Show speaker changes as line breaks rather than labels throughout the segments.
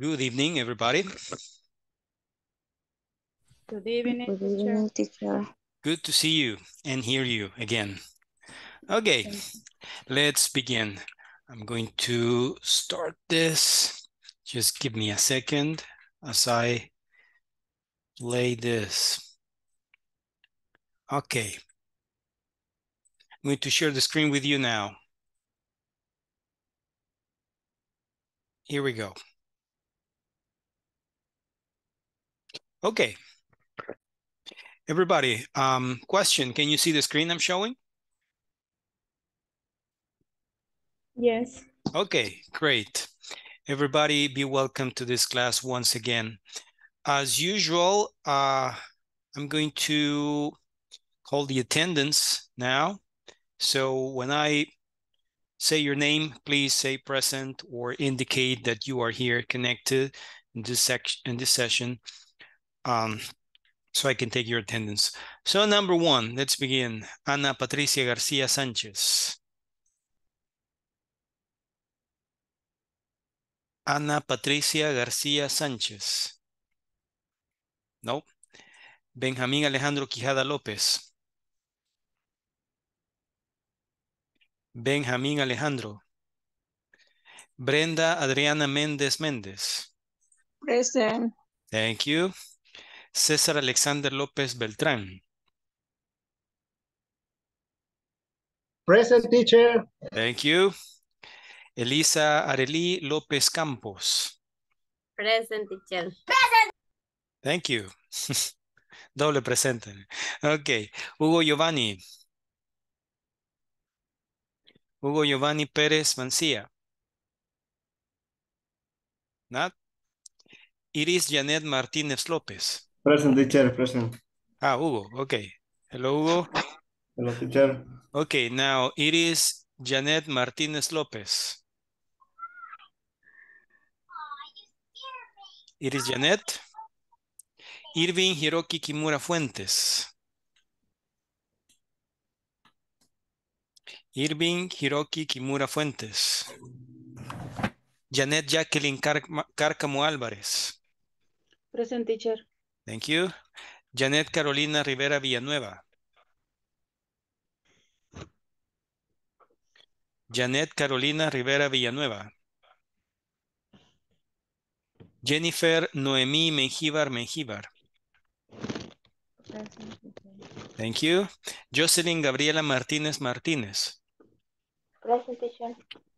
Good evening, everybody.
Good evening,
Good
teacher.
evening, teacher.
Good to see you and hear you again. Okay, let's begin. I'm going to start this. Just give me a second as I play this. Okay. I'm going to share the screen with you now. Here we go. Okay. Everybody, um, question, can you see the screen I'm showing?
Yes.
Okay, great. Everybody be welcome to this class once again. As usual, uh, I'm going to call the attendance now. So when I say your name, please say present or indicate that you are here connected in this section in this session. Um, so I can take your attendance. So number one, let's begin. Ana Patricia Garcia Sanchez. Ana Patricia Garcia Sánchez. No. Benjamín Alejandro Quijada López. Benjamín Alejandro. Brenda Adriana Méndez Méndez.
Present.
Thank you. César Alexander López Beltrán.
Present teacher.
Thank you. Elisa Arelí López Campos.
Present teacher. Present.
Thank you. Doble presente. Ok. Hugo Giovanni. Hugo Giovanni Pérez Mancía. Not. Iris Janet Martínez López.
Present teacher, present.
Ah, Hugo. Okay. Hello, Hugo.
Hello teacher.
Okay, now Iris Janet Martínez López. Iris Janet. Irving Hiroki Kimura Fuentes. Irving Hiroki Kimura Fuentes. Janet Jacqueline Carcamo Cárcamo Álvarez.
Present teacher.
Thank you. Janet Carolina Rivera Villanueva. Janet Carolina Rivera Villanueva. Jennifer Noemí.
Present teacher.
Thank you. Jocelyn Gabriela Martínez Martínez.
Present.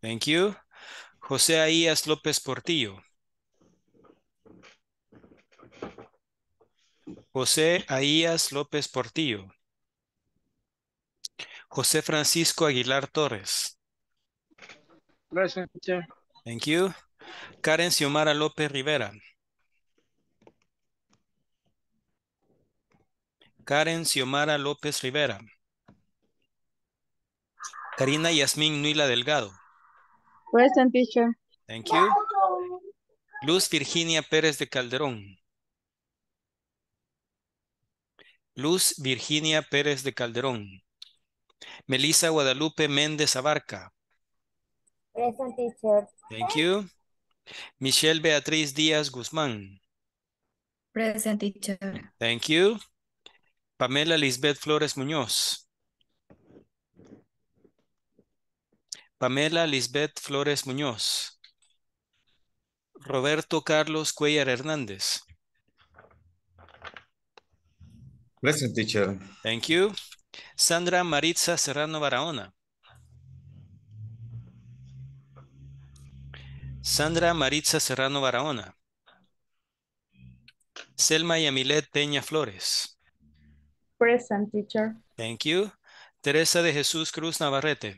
Thank you. José Ahías López Portillo. José Ahías López Portillo. José Francisco Aguilar Torres.
Present teacher.
Thank you. Karen Xiomara López Rivera. Karen Xiomara López Rivera. Karina Yasmín Nuila Delgado.
Present teacher.
Thank you. Luz Virginia Pérez de Calderón. Luz Virginia Pérez de Calderón. Melissa Guadalupe Méndez Abarca.
Present teacher.
Thank you. Michelle Beatriz Díaz Guzmán.
Present, teacher.
Thank you. Pamela Lisbeth Flores Muñoz. Pamela Lisbeth Flores Muñoz. Roberto Carlos Cuellar Hernández.
Present teacher.
Thank you. Sandra Maritza Serrano Barahona. Sandra Maritza Serrano Barahona. Selma Yamilet Peña Flores.
Present teacher.
Thank you. Teresa de Jesús Cruz Navarrete.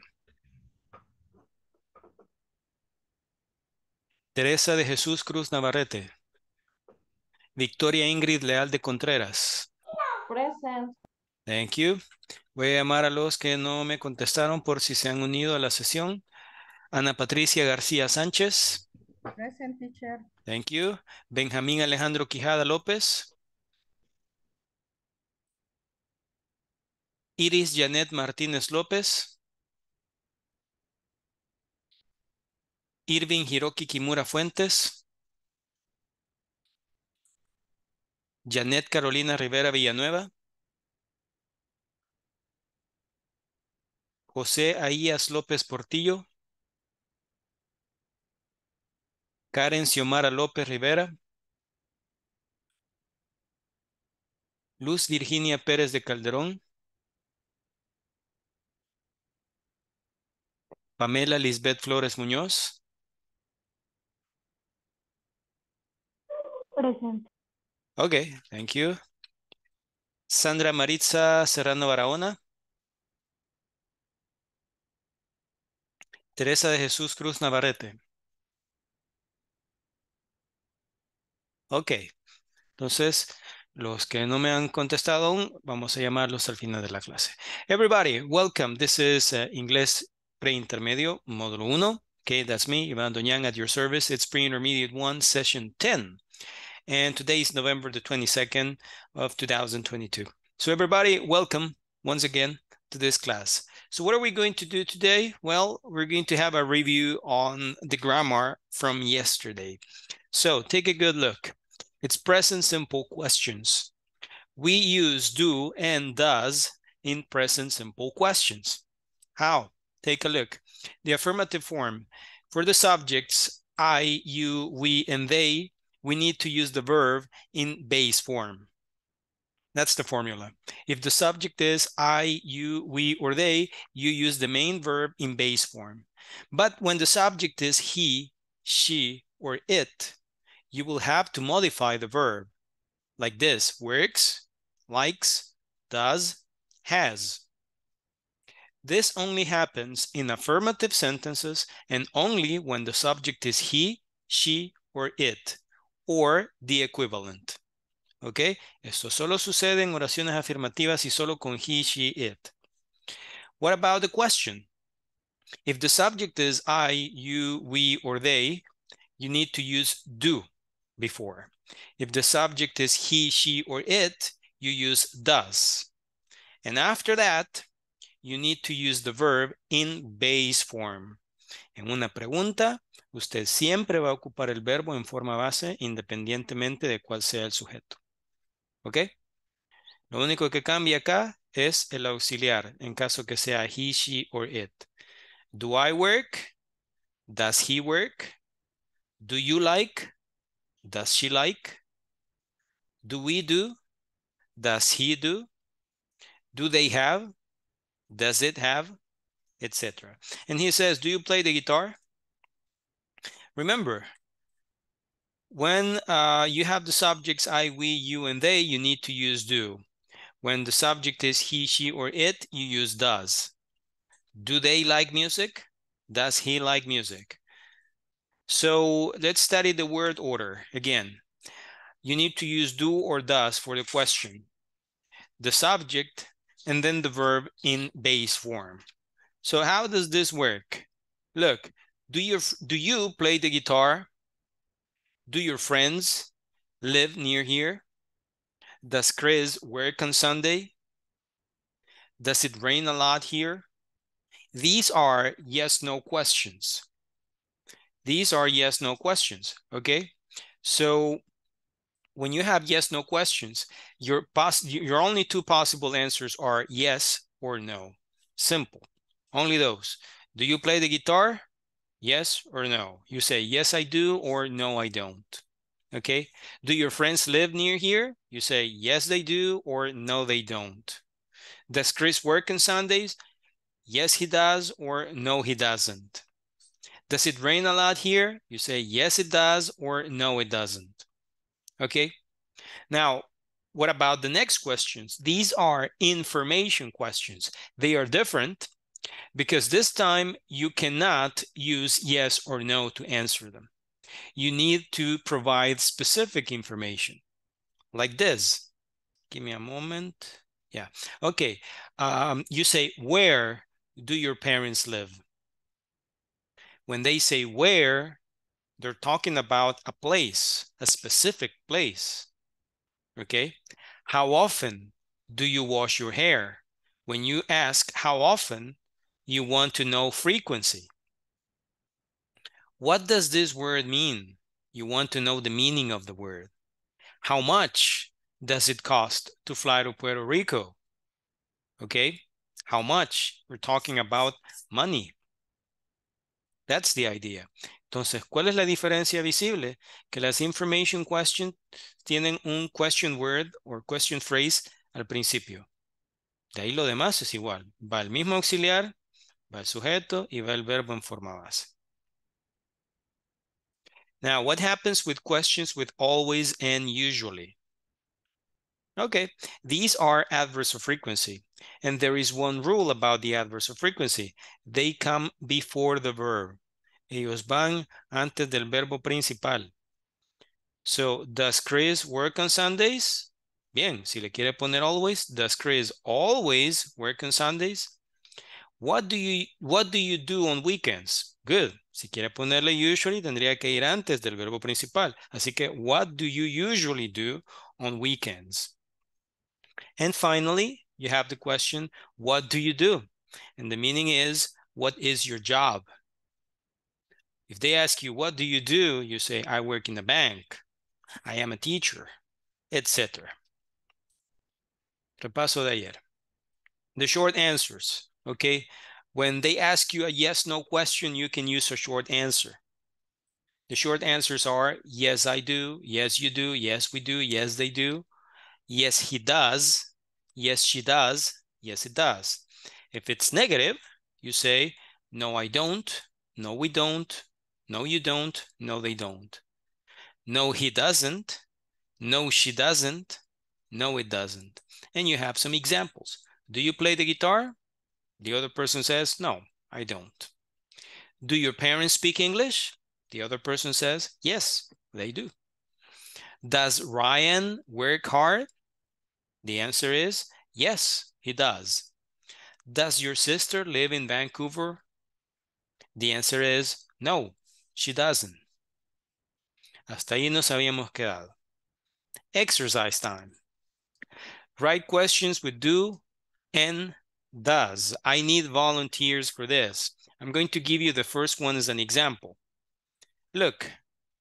Teresa de Jesús Cruz Navarrete. Victoria Ingrid Leal de Contreras.
Present.
Thank you. Voy a llamar a los que no me contestaron por si se han unido a la sesión. Ana Patricia García Sánchez.
Present teacher.
Thank you. Benjamín Alejandro Quijada López. Iris Janet Martínez López. Irving Hiroki Kimura Fuentes. Janet Carolina Rivera Villanueva. José Ahías López Portillo. Karen Xiomara López Rivera. Luz Virginia Pérez de Calderón. Pamela Lisbeth Flores Muñoz.
Present.
Okay, thank you. Sandra Maritza Serrano Barahona. Teresa de Jesús Cruz Navarrete. Ok, entonces los que no me han contestado aún, vamos a llamarlos al final de la clase. Everybody, welcome. This is uh, Inglés Preintermedio, módulo 1. Okay, that's me, Ivan Doñan at your service. It's Pre-Intermediate 1, session 10. And today is November the 22nd of 2022. So everybody, welcome once again to this class. So what are we going to do today? Well, we're going to have a review on the grammar from yesterday. So take a good look. It's present simple questions. We use do and does in present simple questions. How? Take a look. The affirmative form. For the subjects I, you, we, and they, we need to use the verb in base form. That's the formula. If the subject is I, you, we, or they, you use the main verb in base form. But when the subject is he, she, or it, you will have to modify the verb like this, works, likes, does, has. This only happens in affirmative sentences and only when the subject is he, she, or it, or the equivalent. ¿Ok? Esto solo sucede en oraciones afirmativas y solo con he, she, it. What about the question? If the subject is I, you, we, or they, you need to use do before. If the subject is he, she, or it, you use does. And after that, you need to use the verb in base form. En una pregunta, usted siempre va a ocupar el verbo en forma base independientemente de cuál sea el sujeto. ¿Ok? Lo único que cambia acá es el auxiliar en caso que sea he, she, or it. Do I work? Does he work? Do you like? Does she like? Do we do? Does he do? Do they have? Does it have? Etc. And he says, do you play the guitar? Remember, when uh, you have the subjects I, we, you, and they, you need to use do. When the subject is he, she, or it, you use does. Do they like music? Does he like music? So let's study the word order again. You need to use do or does for the question. The subject and then the verb in base form. So how does this work? Look, do you, do you play the guitar? Do your friends live near here? Does Chris work on Sunday? Does it rain a lot here? These are yes, no questions. These are yes, no questions, okay? So when you have yes, no questions, your, pos your only two possible answers are yes or no. Simple, only those. Do you play the guitar? Yes or no? You say, yes, I do, or no, I don't. Okay. Do your friends live near here? You say, yes, they do, or no, they don't. Does Chris work on Sundays? Yes, he does, or no, he doesn't. Does it rain a lot here? You say, yes, it does, or no, it doesn't. Okay. Now, what about the next questions? These are information questions. They are different because this time you cannot use yes or no to answer them. You need to provide specific information like this. Give me a moment. Yeah. Okay. Um, you say, where do your parents live? When they say where, they're talking about a place, a specific place. Okay. How often do you wash your hair? When you ask how often, you want to know frequency. What does this word mean? You want to know the meaning of the word. How much does it cost to fly to Puerto Rico? Okay, how much? We're talking about money. That's the idea. Entonces, ¿cuál es la diferencia visible? Que las information questions tienen un question word or question phrase al principio. De ahí lo demás es igual. Va el mismo auxiliar, va el sujeto y va el verbo en forma base. Now, what happens with questions with always and usually? Okay, these are adverbs of frequency. And there is one rule about the adverbs of frequency. They come before the verb. Ellos van antes del verbo principal. So, does Chris work on Sundays? Bien, si le quiere poner always, does Chris always work on Sundays? What do you what do you do on weekends? Good. Si quiere ponerle usually, tendría que ir antes del verbo principal. Así que, what do you usually do on weekends? And finally, you have the question, what do you do? And the meaning is, what is your job? If they ask you, what do you do? You say, I work in a bank. I am a teacher, etc. Repaso de ayer. The short answers, okay? When they ask you a yes, no question, you can use a short answer. The short answers are, yes, I do. Yes, you do. Yes, we do. Yes, they do. Yes, he does. Yes, she does. Yes, it does. If it's negative, you say, no, I don't. No, we don't. No, you don't. No, they don't. No, he doesn't. No, she doesn't. No, it doesn't. And you have some examples. Do you play the guitar? The other person says, no, I don't. Do your parents speak English? The other person says, yes, they do. Does Ryan work hard? The answer is yes, he does. Does your sister live in Vancouver? The answer is no, she doesn't. Hasta ahí nos habíamos quedado. Exercise time. Write questions with do and does. I need volunteers for this. I'm going to give you the first one as an example. Look,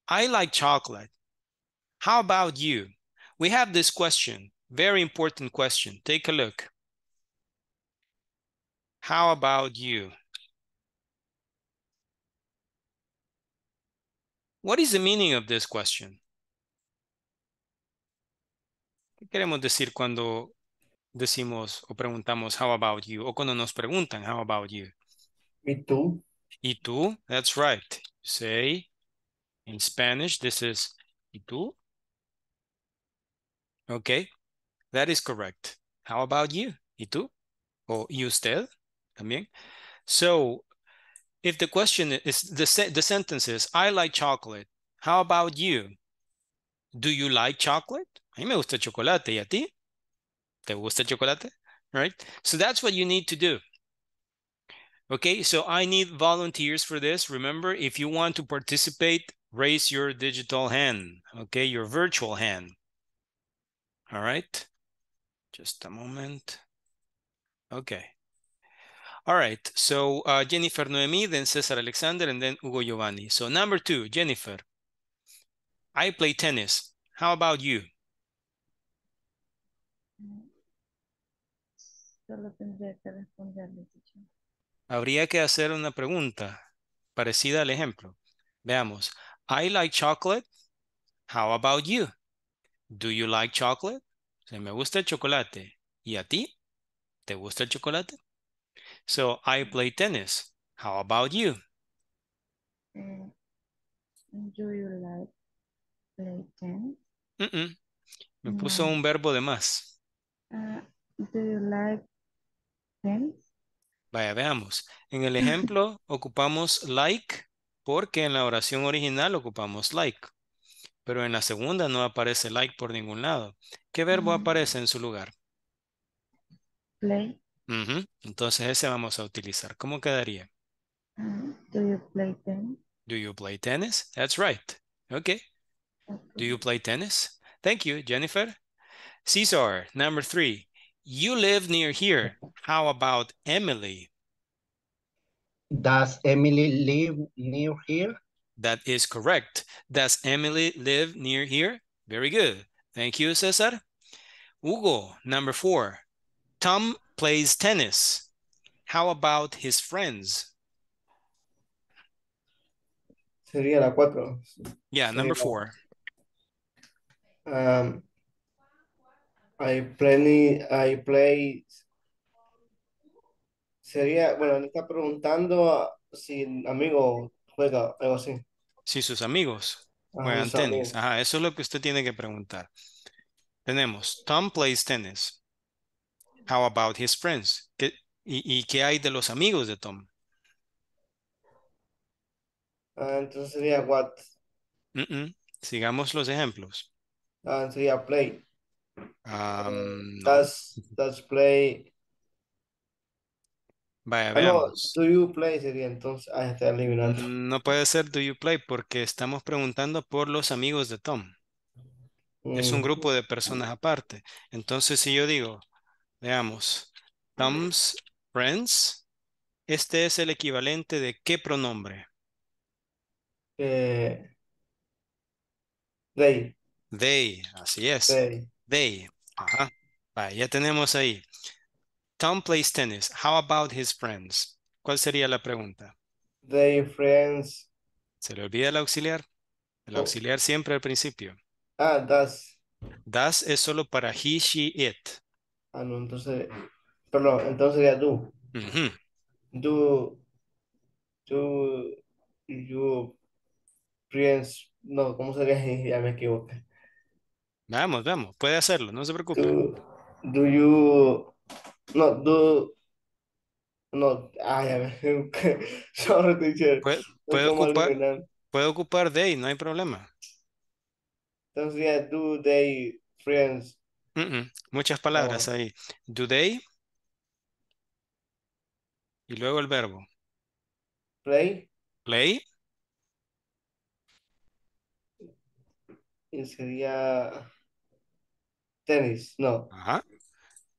I like chocolate. How about you? We have this question, very important question. Take a look. How about you? What is the meaning of this question? ¿Qué queremos decir cuando decimos o preguntamos how about you o cuando nos preguntan how about you?
¿Y tú?
¿Y tú? That's right. You say in Spanish, this is ¿y tú? Okay, that is correct. How about you? ¿Y tú? O ¿y usted? También. So, if the question is, the, se the sentence is, I like chocolate. How about you? Do you like chocolate? A mí me gusta el chocolate. ¿Y a ti? ¿Te gusta el chocolate? Right? So that's what you need to do. Okay, so I need volunteers for this. Remember, if you want to participate, raise your digital hand. Okay, your virtual hand. All right. Just a moment. Okay. All right. So uh, Jennifer Noemi, then Cesar Alexander, and then Hugo Giovanni. So number two, Jennifer. I play tennis. How about you?
Solo tendría que responderle, teacher.
Habría que hacer una pregunta parecida al ejemplo. Veamos. I like chocolate. How about you? Do you like chocolate? Me gusta el chocolate. ¿Y a ti? ¿Te gusta el chocolate? So, I play tennis. How about you?
Eh, do you like play tennis?
Mm -mm. Me puso un verbo de más.
Uh, do you like
Vaya, veamos. En el ejemplo ocupamos like porque en la oración original ocupamos like. Pero en la segunda no aparece like por ningún lado. ¿Qué verbo
Mm.
aparece en su lugar?
Play.
Entonces ese vamos a utilizar. ¿Cómo quedaría?
Uh, do you play tennis?
Do you play tennis? That's right. Okay. Do
Okay.
you play tennis? Thank you, Jennifer. Cesar, number three. You live near here. How about Emily?
Does Emily live near here?
That is correct. Does Emily live near here? Very good. Thank you, Cesar. Hugo, number four. Tom plays tennis. How about his friends?
Sería la cuatro.
Yeah, number
Sería-
four.
Um, I play, I play. Sería, bueno, me está preguntando si amigo juega, algo así.
Si sus amigos juegan tenis. Ajá, eso es lo que usted tiene que preguntar. Tenemos, Tom plays tennis. How about his friends? ¿Qué, y, ¿Y qué hay de los amigos de Tom?
Ah, entonces sería what?
Sigamos los ejemplos.
Ah, sería play.
Am, no.
Does, play.
Vaya,
Ah, no,
veamos.
do you play sería entonces. Ah, está eliminando.
No puede ser do you play porque estamos preguntando por los amigos de Tom. Es un
Mm,
grupo de personas aparte. Entonces, si yo digo, veamos, Tom's friends, este es el equivalente de qué pronombre?
eh, they,
They, así es.
they.
They. Ajá. Ya tenemos ahí. Tom plays tennis. How about his friends? ¿Cuál sería la pregunta?
They friends.
¿Se le olvida el auxiliar? El
Oh.
auxiliar siempre al principio.
Ah, does.
Das es solo para he, she, it.
Ah, no, entonces. Perdón, entonces sería do.
Ujú.
Do. Do. You. Friends. No, ¿cómo sería? Ya me equivoqué.
Vamos, vamos. Puede hacerlo, no se preocupe.
Do. Do you. No, do. No, ah, ya me equivoqué. Sorry, teacher.
Puede, puede ocupar, puede ocupar they, no hay problema.
Entonces sería do they friends.
Mm-mm. Muchas palabras
Oh.
ahí. Do they? Y luego el verbo.
Play.
Play.
Sería. Tenis. No.
Ajá.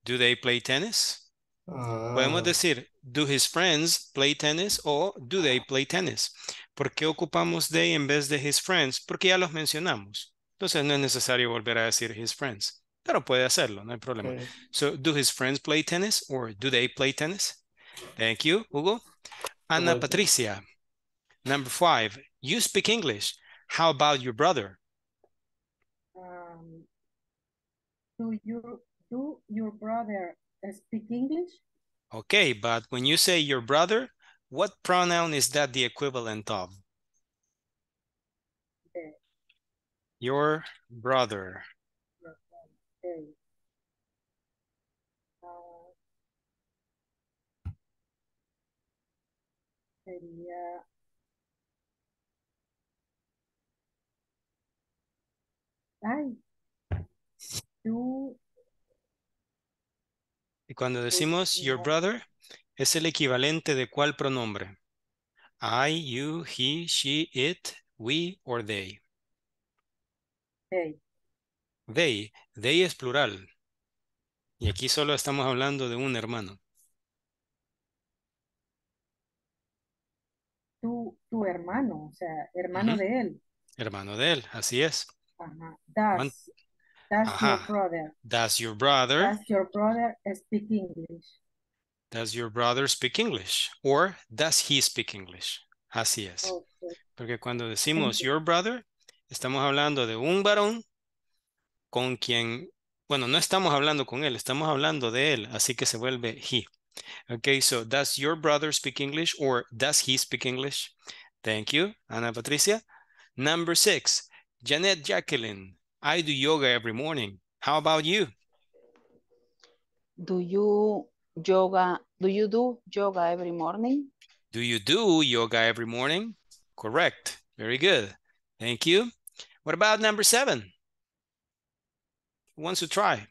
Do they play tennis? Podemos
Ah,
decir, do his friends play tennis o do they play tennis? ¿Por qué ocupamos they en vez de his friends? Porque ya los mencionamos. Entonces no es necesario volver a decir his friends, pero puede hacerlo, no hay problema. So, do his friends play tennis or do they play tennis? Thank you, Hugo. Ana. Patricia, number five, you speak English. How about your brother?
Um, do you do your brother speak English?
Okay, but when you say your brother, what pronoun is that the equivalent of?
They.
Your brother.
They. Ah, sería ay do
Y cuando decimos your brother, es el equivalente de cuál pronombre? I, you, he, she, it, we or they.
they
They, they es plural. Y aquí solo estamos hablando de un hermano.
tu tu hermano o sea hermano de él
Hermano de él, así es.
Ajá.
¿Cuán-
Does your brother
Does your brother,
does your brother speak English?
does your brother speak English? Or does he speak English? Así es.
Okay.
Porque cuando decimos
you.
your brother, estamos hablando de un varón con quien, bueno, no estamos hablando con él, estamos hablando de él, así que se vuelve he. Okay, so does your brother speak English or does he speak English? Thank you, Ana Patricia. Number six, Janet Jacqueline. I do yoga every morning. How about you?
Do you yoga? Do you do yoga every morning?
Do you do yoga every morning? Correct. Very good. Thank you. What about number seven? Who wants to try?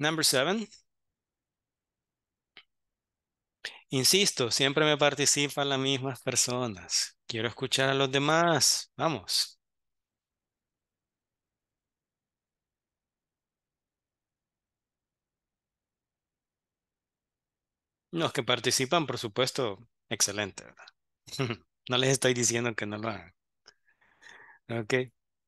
Number seven. Insisto, siempre me participan las mismas personas. Quiero escuchar a los demás. Vamos. Los que participan, por supuesto, excelente, ¿verdad? No les estoy diciendo que no lo hagan. Ok.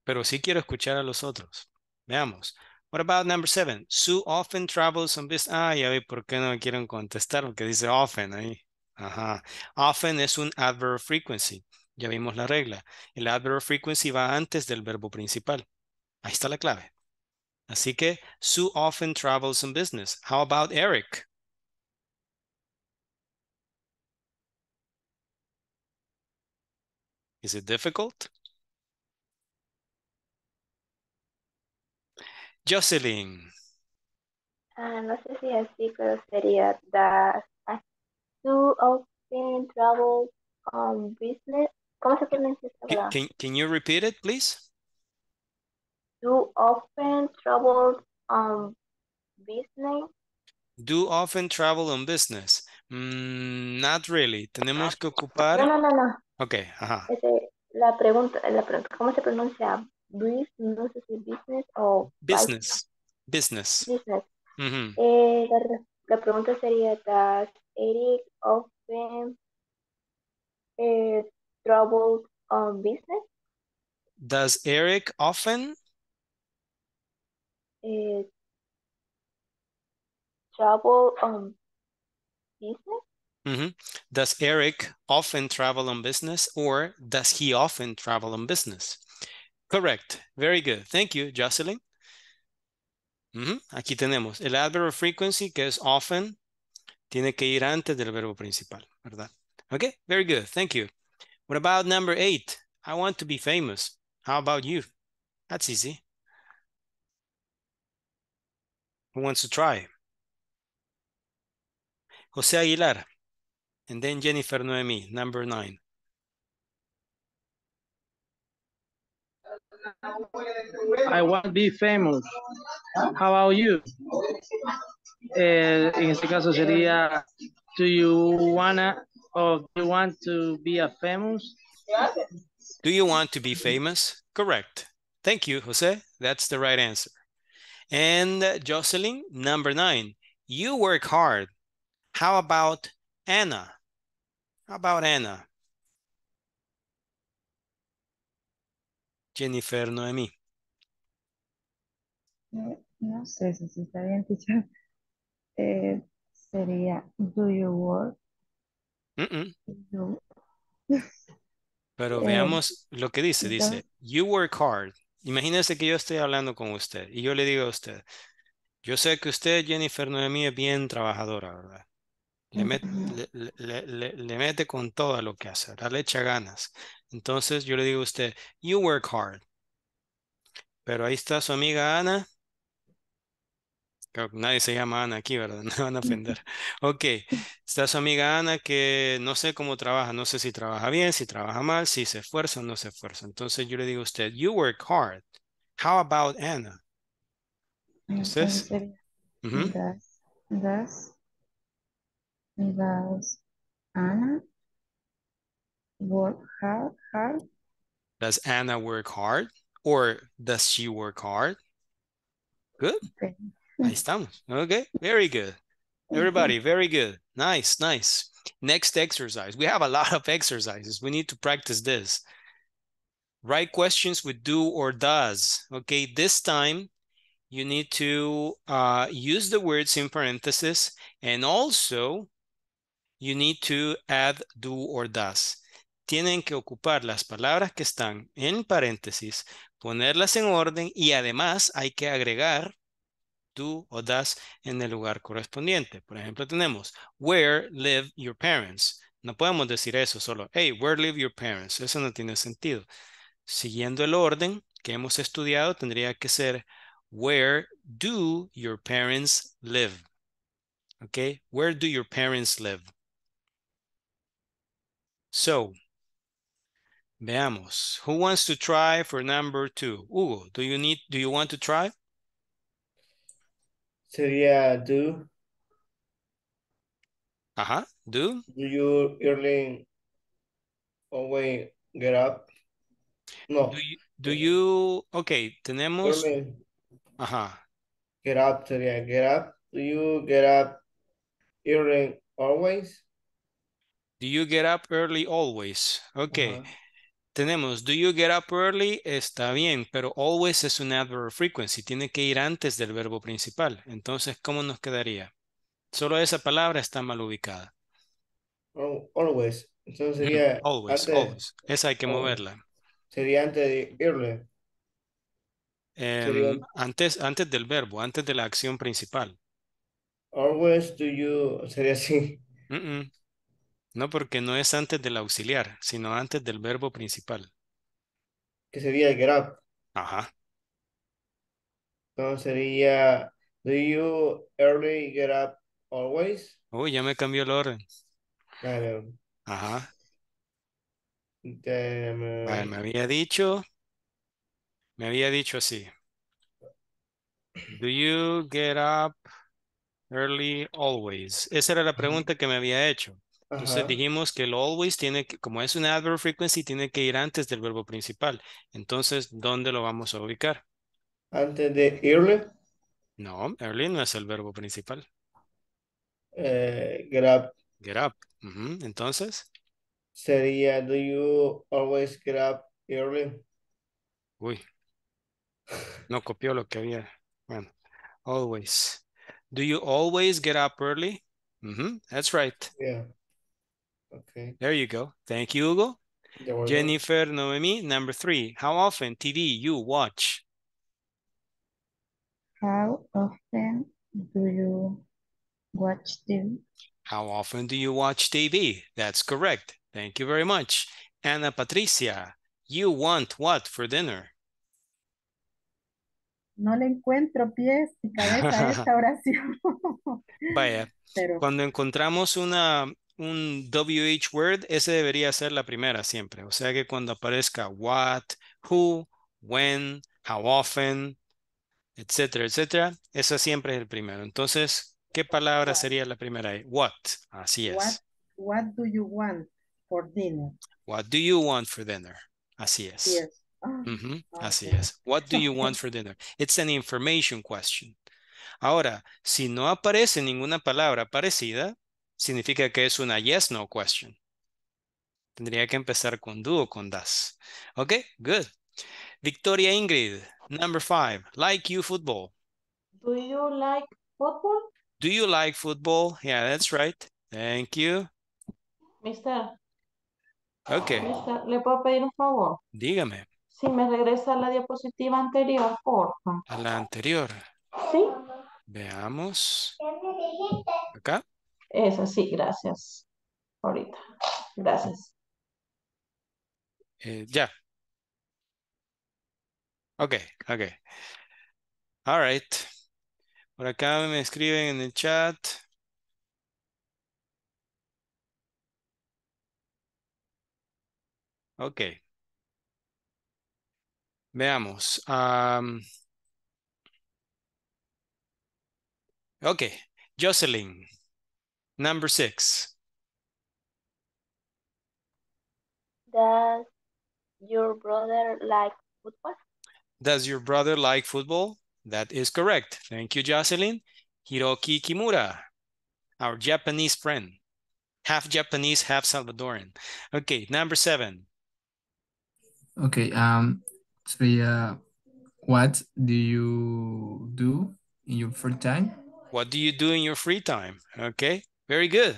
Pero sí quiero escuchar a los otros. Veamos. What about number seven? Sue often travels on business. Ah, ya vi por qué no me quieren contestar, porque dice often ahí. Ajá. Often es un adverb frequency. Ya vimos la regla. El adverb frequency va antes del verbo principal. Ahí está la clave. Así que Sue often travels on business. How about Eric? Is it difficult? Jocelyn.
Ah, no sé si así, pero sería does Sue often travel on business. ¿Cómo se pronuncia esta
Can,
palabra?
can, can you repeat it, please?
Sue often travels on business.
Do often travel on business. Mm, not really. Tenemos que
No,
ocupar.
no, no, no.
Ok, ajá.
Ese, la pregunta, la pregunta, ¿cómo se pronuncia? Bus- no sé si business o
Business. Business.
business.
Ujú.
Eh, la, la pregunta sería, ¿Does Eric often eh, travel on business?
Does Eric often?
Eh, travel on business?
Mhm. Does Eric often travel on business or does he often travel on business? Correct. Very good. Thank you, Jocelyn. Ujú. Aquí tenemos el adverb of frequency que es often. Tiene que ir antes del verbo principal, ¿verdad? Okay, very good. Thank you. What about number eight? I want to be famous. How about you? That's easy. Who wants to try? Jose Aguilar. And then Jennifer Noemi, number nine.
I want to be famous. How about you? Eh, en este caso sería, do you wanna or do you want to be a famous?
Do you want to be famous? Correct. Thank you, Jose. That's the right answer. And uh, Jocelyn, number nine. You work hard. How about Anna? How about Anna? Jennifer Noemi.
Eh, No sé si está bien, teacher. Eh, sería, do you work? Do,
Pero
Eh,
veamos lo que dice. Dice, you work hard. Imagínese que yo estoy hablando con usted y yo le digo a usted, yo sé que usted, Jennifer Noemí, es bien trabajadora, ¿verdad? Le, mete con todo lo que hace, ¿verdad? Le echa ganas. Entonces yo le digo a usted, you work hard. Pero ahí está su amiga Ana. Creo que nadie se llama Ana aquí, ¿verdad? No me van a ofender. Ok, está su amiga Ana que no sé cómo trabaja, no sé si trabaja bien, si trabaja mal, si se esfuerza o no se esfuerza. Entonces yo le digo a usted, you work hard. How about Anna?
entonces does, does, does Anna work hard, hard?
Does Anna work hard? Or does she work hard? Good.
Okay.
Ahí estamos. Okay, very good. Everybody, very good. Nice, nice. Next exercise. We have a lot of exercises. We need to practice this. Write questions with do or does. Okay, this time you need to uh, use the words in parentheses and also you need to add do or does. Tienen que ocupar las palabras que están en paréntesis, ponerlas en orden y además hay que agregar do o does en el lugar correspondiente. Por ejemplo, tenemos where live your parents. No podemos decir eso solo, hey, where live your parents. Eso no tiene sentido. Siguiendo el orden que hemos estudiado, tendría que ser where do your parents live? Okay, where do your parents live? So, veamos. Who wants to try for number two? Hugo, do you need, do you want to try?
Sería do,
Ajá, do.
do you early always get up? No,
Do you, do you, okay, tenemos,
early
ajá,
get up sería get up. Do you get up early always?
Do you get up early always? Okay,
Ajá.
tenemos do you get up early, está bien, pero always es un adverb frequency, tiene que ir antes del verbo principal. Entonces, ¿cómo nos quedaría? Solo esa palabra está mal ubicada.
Al- Always. Entonces
Mm,
sería
Always,
antes,
always. Esa hay que
always.
moverla.
sería antes de early. Sería-
Em, antes, antes del verbo, antes de la acción principal.
Always do you, sería así.
Mm, mm. No, porque no es antes del auxiliar, sino antes del verbo principal.
Que sería get up.
Ajá.
Entonces sería, do you early get up always?
Uy, ya me cambió el orden.
Vale,
Ajá. Vale, me había dicho, me había dicho así. Do you get up early always? Esa era la pregunta que me había hecho. Entonces
Ajá.
dijimos que el always tiene que, como es un adverb frequency, tiene que ir antes del verbo principal. Entonces, ¿dónde lo vamos a ubicar?
Antes de early,
No, early no es el verbo principal.
eh, get up
Get up. Entonces,
sería, do you always get up early?
uy, no copió lo que había. Bueno, always. Do you always get up early? That's right.
Yeah. Okay.
There you go. Thank you, Hugo.
De acuerdo.
Jennifer Noemi, number three. How often TV you watch?
How often do you watch TV?
How often do you watch TV? That's correct. Thank you very much. Ana Patricia, you want what for dinner?
No le encuentro pies y cabeza a esta oración.
Vaya,
Pero
cuando encontramos una, un WH word, ese debería ser la primera siempre. O sea que cuando aparezca what, who, when, how often, etcétera, etcétera, ese siempre es el primero. Entonces, ¿qué palabra sería la primera? What. Así es.
what do you want for dinner?
What do you want for dinner? Así es.
Yes. Ah,
Así
ok.
es. What do you want for dinner? It's an information question. Ahora, si no aparece ninguna palabra parecida, significa que es una yes no question. Tendría que empezar con do o con das. Ok, good. Victoria Ingrid, number five. Like you football.
Do you like football?
Do you like football? Yeah, that's right. Thank you.
Mister,
Ok,
mister, ¿le puedo pedir un favor?
dígame.
Si me regresa a la diapositiva anterior, porfa.
A la anterior.
¿Sí?
Veamos. Acá.
Esa sí, gracias. Ahorita. Gracias.
Eh, ya. Ok, ok. All right. Por acá me escriben en el chat. Ok. Veamos. Am, ok. Jocelyn. Number six.
Does your brother like football?
Does your brother like football? That is correct. Thank you, Jocelyn. Hiroki Kimura, our Japanese friend. Half Japanese, half Salvadoran. Okay, number seven.
Okay, um, sería, what do you do in your free time?
What do you do in your free time? Okay, very good.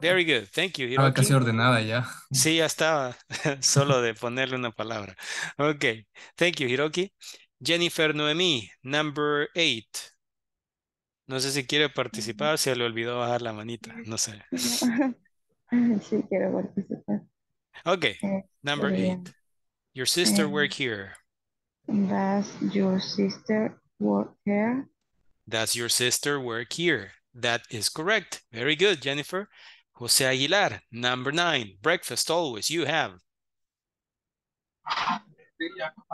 Very good. Thank you,
Estaba casi
Hiroki.
ordenada ya.
Sí, ya estaba. Solo de ponerle una palabra. Okay, thank you, Hiroki. Jennifer Noemi, number eight. No sé si quiere participar, se le olvidó bajar la manita. No sé.
Sí, quiero participar.
Okay, number
sería,
eight. Your sister
eh,
work here.
Does your sister work here?
Does your sister work here? That is correct. Very good, Jennifer. Jose Aguilar, number nine. Breakfast always. You have.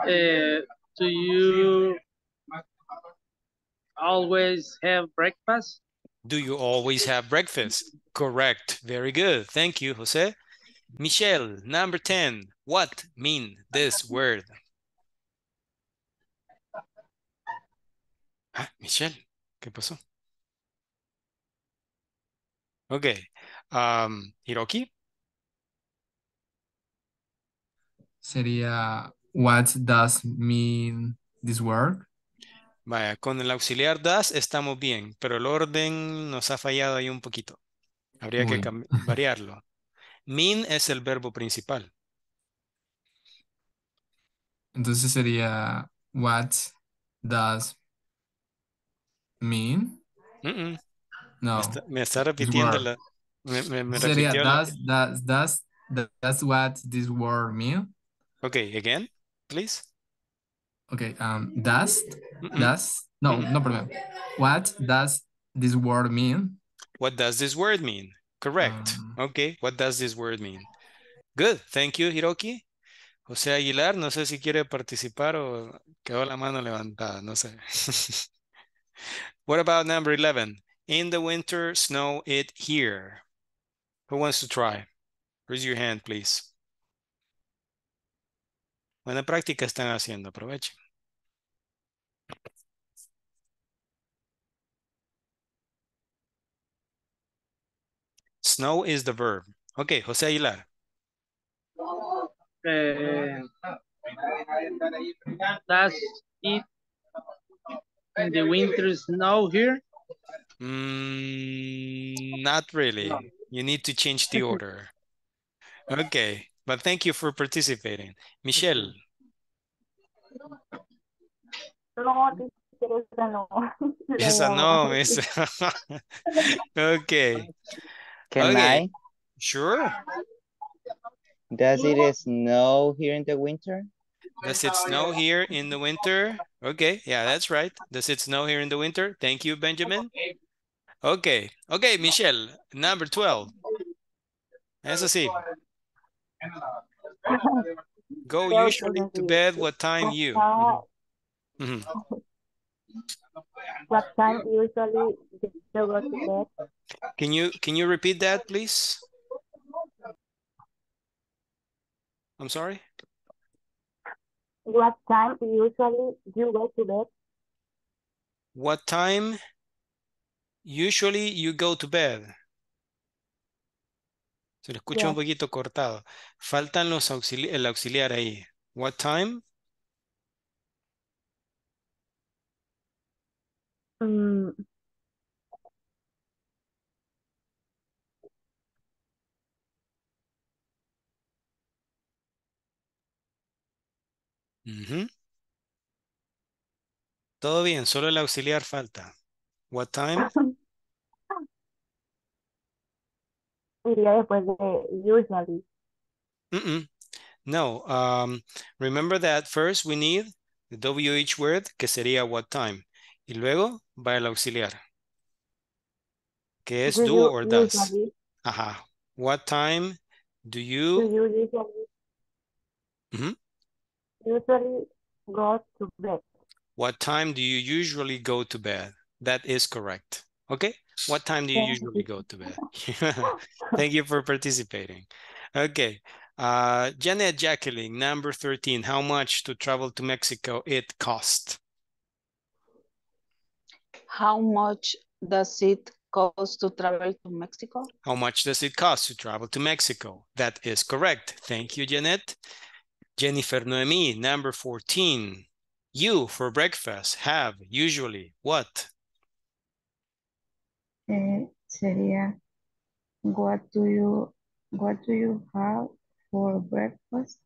Eh, do you always have breakfast?
Do you always have breakfast? Correct. Very good. Thank you, Jose. Michelle, number 10. What mean this word? Ah, Michelle, ¿qué pasó? Okay. Um, Hiroki?
sería what does mean this word?
Vaya, con el auxiliar das estamos bien, pero el orden nos ha fallado ahí un poquito. Habría que variarlo. Mean es el verbo principal.
Entonces sería what does mean?
Mm-mm.
No.
Me, está, me está
this
repitiendo la... Me, me- me
Sería
la-
does, does, does, that's what this word mean?
Ok, again, please.
Okay, um, does, no, no problem. What does this word mean?
What does this word mean? Correct.
Um,
Okay, what does this word mean? Good, thank you, Hiroki. José Aguilar, no sé si quiere participar o quedó la mano levantada, no sé. What about number 11? In the winter, snow it here. Who wants to try? Raise your hand, please. Buena práctica están haciendo, aprovechen. Snow is the verb. Okay, José Aguilar.
Eh, does it in the winter snow here?
Mm, not really. You need to change the order. Okay, but thank you for participating. Michelle,
No, teacher, esa no. La
esa
llamó.
no, esa. Okay,
Can
Okay.
I?
sure.
Does it snow here in the winter?
Does it snow here in the winter? Okay, yeah, that's right. Does it snow here in the winter? Thank you, Benjamin. Okay, okay, Michelle, number 12. Eso sí. Go usually to bed, what time you?
time-
Mhm.
What time usually you go to bed?
Can you can you repeat that, please? I'm sorry.
What time usually you go to bed?
What time usually you go to bed? Se lo escucha un poquito cortado. Faltan los auxili el auxiliar ahí. What time?
Mm,
Ujú. Todo bien, solo el auxiliar falta. What time?
iría después de usually.
Mm-mm. No, um, remember that first we need the WH word, que sería what time. Y luego va el auxiliar, que es
Do
do
you
or does.
usually,
Ajá. What time do
do
you?
you usually,
Ujú.
Usually go to bed?
What time do you usually go to bed? That is correct. Okay. What time do you usually go to bed? Thank you for participating. Okay. Uh, Janet Jacqueline, number 13. How much to travel to Mexico it cost?
How much does it cost to travel to Mexico?
How much does it cost to travel to Mexico? That is correct. Thank you, Janet. Jennifer Noemi, number 14. You for breakfast have usually what?
Eh, sería what do you what do you have for breakfast?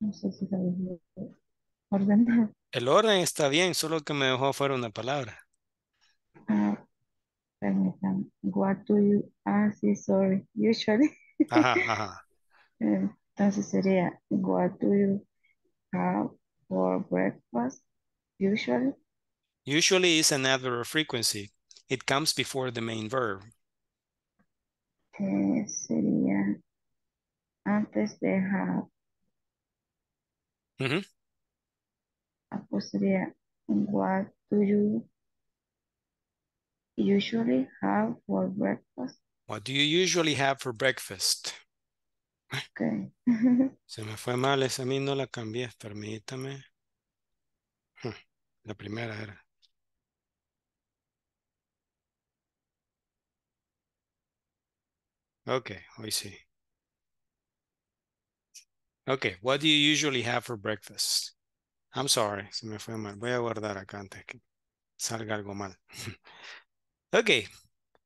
No sé si ordenado.
El orden está bien, solo que me dejó fuera una palabra.
Permítame. What do you ah sí, sorry. Usually.
Ajá, ajá.
Eh, Entonces sería what do you have for breakfast? Usually.
Usually is an adverb of frequency. It comes before the main verb.
Eh, sería antes de have.
Ujú.
Ah, pues sería what do you usually have for breakfast?
What do you usually have for breakfast?
Okay.
Se me fue mal, esa a mí no la cambié, permítame. La primera era. Ok, hoy sí. Okay, what do you usually have for breakfast? I'm sorry, se me fue mal. Voy a guardar acá antes que salga algo mal. okay,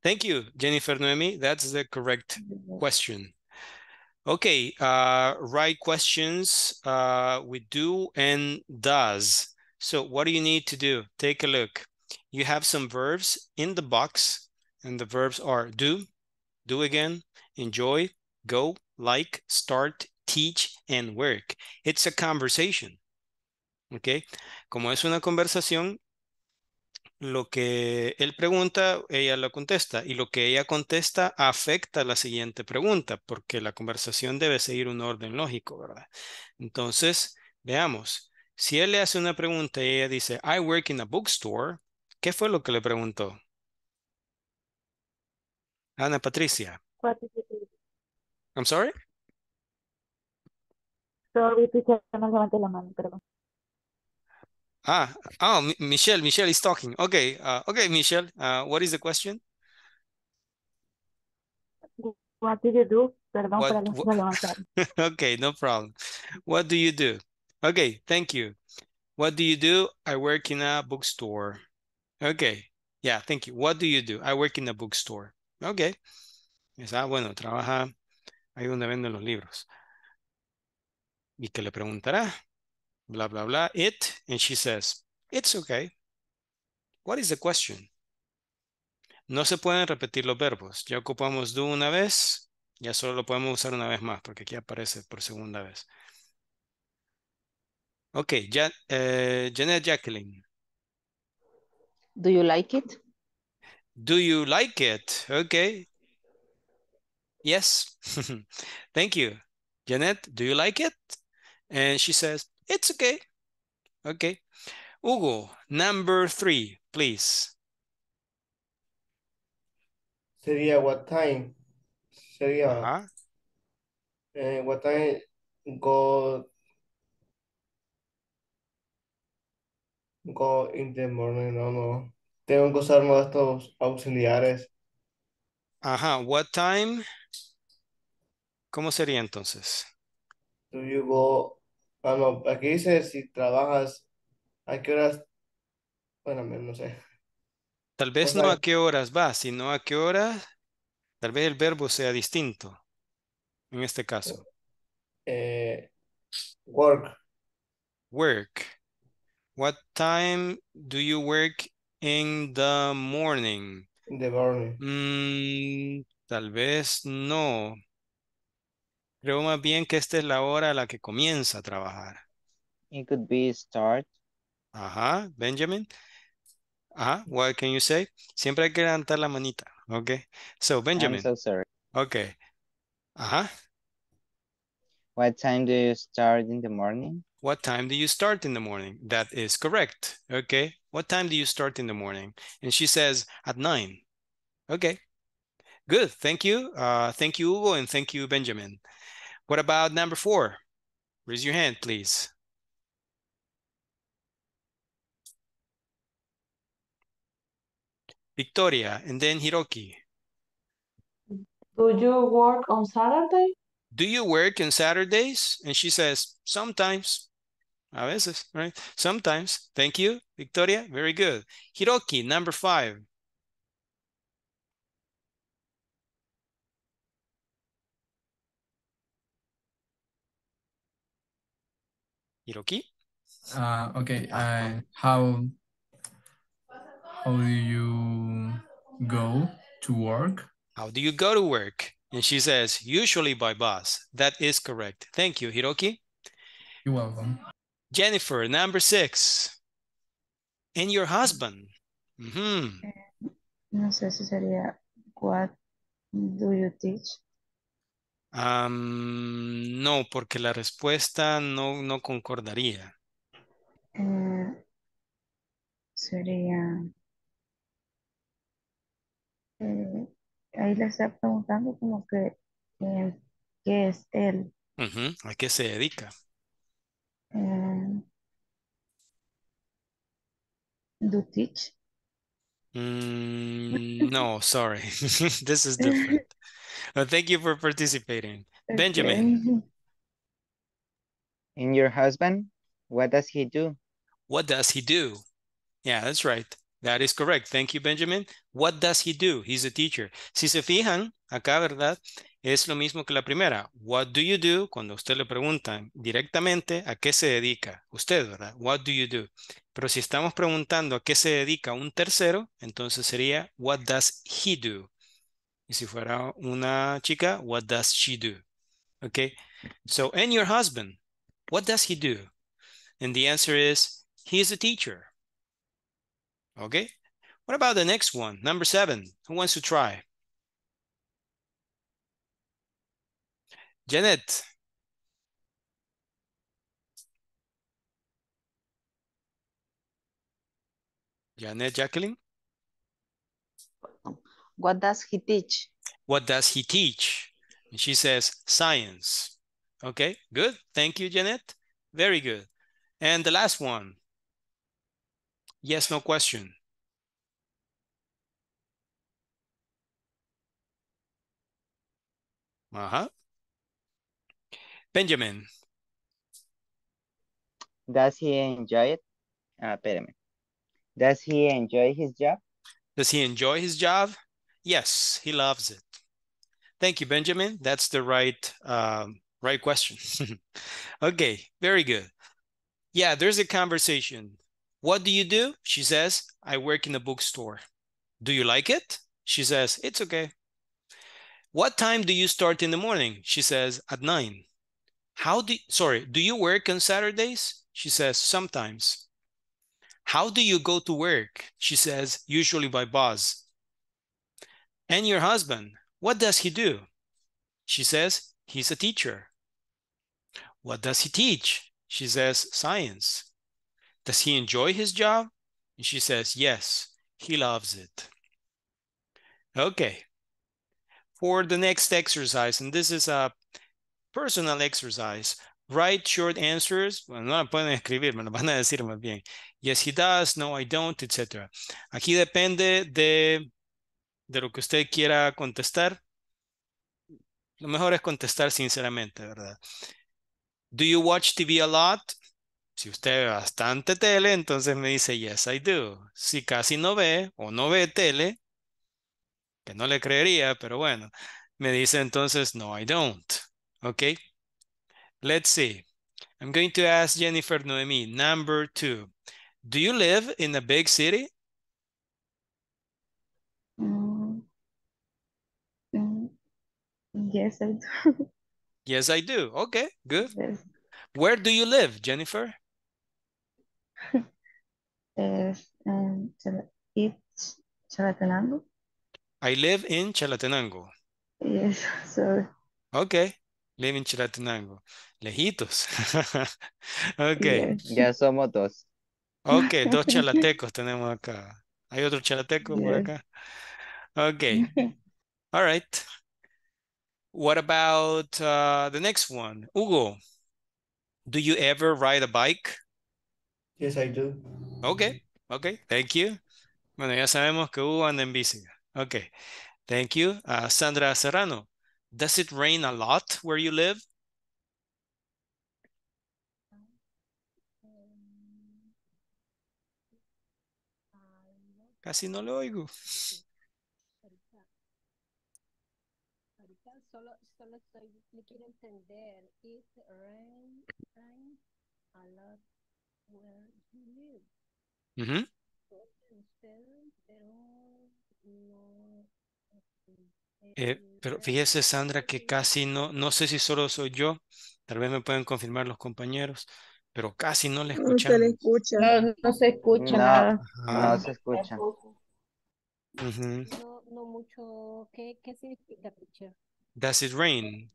thank you, Jennifer Noemi. That's the correct question. Okay, uh, right questions uh, with do and does. So what do you need to do? Take a look. You have some verbs in the box and the verbs are do, do again, enjoy, go, like, start, teach, and work. It's a conversation. Okay, como es una conversación, lo que él pregunta, ella lo contesta. Y lo que ella contesta afecta a la siguiente pregunta, porque la conversación debe seguir un orden lógico, ¿verdad? Entonces, veamos. Si él le hace una pregunta y ella dice, I work in a bookstore, ¿qué fue lo que le preguntó? Ana Patricia. I'm sorry?
Sorry, no levanté la mano, perdón.
Ah, oh, Mi- Michelle, Michelle is talking. Okay, uh, okay, Michelle, uh, what is the question?
What did you do? Perdón
What- what- Okay, no problem. What do you do? Okay, thank you. What do you do? I work in a bookstore. Okay, yeah, thank you. What do you do? I work in a bookstore. Okay. Es, ah, bueno, trabaja ahí donde venden los libros. ¿Y qué le preguntará? Blah, blah, blah. It, and she says, it's okay. What is the question? No se pueden repetir los verbos. Ya ocupamos do una vez, ya solo lo podemos usar una vez más porque aquí aparece por segunda vez. Ok, ya, eh, Janet Jacqueline.
Do you like it?
Do you like it? Okay. Yes. Thank you. Janet, do you like it? And she says, it's okay. Okay. Hugo, number three, please.
Sería what time? Sería eh, what time go go in the morning, no, no. Tengo que usar uno de estos auxiliares.
Ajá. What time? ¿Cómo sería entonces?
Do you go? Ah, no, aquí dice si trabajas, ¿a qué horas? Bueno, no sé.
Tal vez no a qué horas va, sino a qué horas, tal vez el verbo sea distinto en este caso.
Eh, work,
Work. What time do you work in the morning?
in the morning.
Mm, tal vez no. Creo más bien que esta es la hora a la que comienza a trabajar.
It could be start.
Ajá, Benjamin. Ajá, what can you say? Siempre hay que levantar la manita. Okay. So, Benjamin.
I'm so sorry.
Okay. Ajá.
What time do you start in the morning?
What time do you start in the morning? That is correct. Okay. What time do you start in the morning? And she says at nine. Okay. Good. Thank you. Uh, thank you, Hugo, and thank you, Benjamin. What about number four? Raise your hand, please. Victoria, and then Hiroki.
Do you work on Saturday?
Do you work on Saturdays? And she says, sometimes. A veces, right? Sometimes. Thank you, Victoria. Very good. Hiroki, number five. Hiroki?
Uh, okay. Uh, how how do you go to work?
How do you go to work? And she says, usually by bus. That is correct. Thank you, Hiroki.
You're welcome.
Jennifer, number six. And your husband. Mhm.
No sé si sería what do you teach?
Am, no, porque la respuesta no, no concordaría.
Eh, sería eh, ahí le está preguntando como que eh, qué es él.
Ujú, ¿A qué se dedica?
Eh, do teach?
Mm, no, sorry. This is different. But thank you for participating. Benjamin,
And your husband, what does he do?
What does he do? Yeah, that's right. That is correct. Thank you, Benjamin. What does he do? He's a teacher. Si se fijan, acá, ¿verdad? Es lo mismo que la primera. What do you do? Cuando usted le preguntan directamente a qué se dedica. Usted, ¿verdad? What do you do? Pero si estamos preguntando a qué se dedica un tercero, entonces sería what does he do? Y si fuera una chica, what does she do? Okay. So, and your husband, what does he do? And the answer is, he is a teacher. Okay. What about the next one? Number seven. Who wants to try? Janet. Janet Jacqueline.
What does he teach?
What does he teach? And she says science. Okay, good. Thank you, Janet. Very good. And the last one. Yes, no question. Uh-huh. Benjamin.
Does he enjoy it? Ah, espérame. Does he enjoy his job?
Does he enjoy his job? Yes, he loves it. Thank you, Benjamin. That's the right um, right question. okay, very good. Yeah, there's a conversation. What do you do? She says, I work in a bookstore. Do you like it? She says, it's okay. What time do you start in the morning? She says, at nine. How do, sorry, do you work on Saturdays? She says, sometimes. How do you go to work? She says, usually by bus. And your husband, what does he do? She says, he's a teacher. What does he teach? She says, science. Does he enjoy his job? And she says, yes, he loves it. Okay. For the next exercise, and this is a personal exercise, write short answers. Bueno, no la pueden escribir, me lo van a decir más bien. Yes, he does. No, I don't, etc. Aquí depende de, de lo que usted quiera contestar. Lo mejor es contestar sinceramente, ¿verdad? Do you watch TV a lot? Si usted ve bastante tele, entonces me dice, yes, I do. Si casi no ve o no ve tele, que no le creería, pero bueno, me dice entonces, no, I don't. Okay. Let's see. I'm going to ask Jennifer Noemi, number two. Do you live in a big city?
Mm, yes, I do.
Yes, I do. Okay, good.
Yes.
Where do you live, Jennifer?
Es um, en it's Chalatenango.
I live in Chalatenango.
Yes, sorry.
Okay, live in Chalatenango. Lejitos. Okay,
Yes.
Ya somos dos.
okay, dos chalatecos tenemos acá. ¿Hay otro chalateco por acá? Okay, all right. What about uh, the next one? Hugo, do you ever ride a bike?
Yes, I do.
Okay, okay, thank you. Bueno, ya sabemos que Hugo anda en bici. Okay, thank you. Uh, Sandra Serrano, does it rain a lot where you live? Casi no lo oigo.
Solo, solo estoy, le quiero entender. It rain, rain a lot where you live.
Ujú.
Usted, pero no.
Eh, pero fíjese, Sandra, que casi no, no sé si solo soy yo, tal vez me pueden confirmar los compañeros, pero casi no le
No se le escucha.
No, no se escucha
No,
nada.
no se escucha.
No, no mucho. ¿Qué, qué significa, teacher?
Does it rain?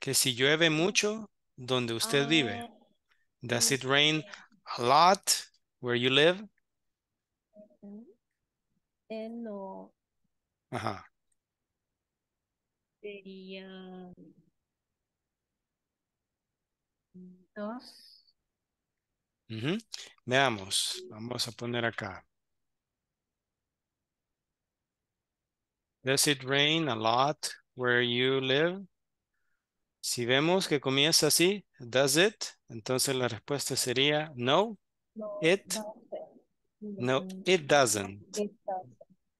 Que si llueve mucho, donde usted vive.
Ah,
Does it rain a lot where you live?
mm. Eh, no,
Ajá.
sería dos.
Veamos, vamos a poner acá. Does it rain a lot where you live? Si vemos que comienza así, does it, entonces la respuesta sería no, it, no, it doesn't.
It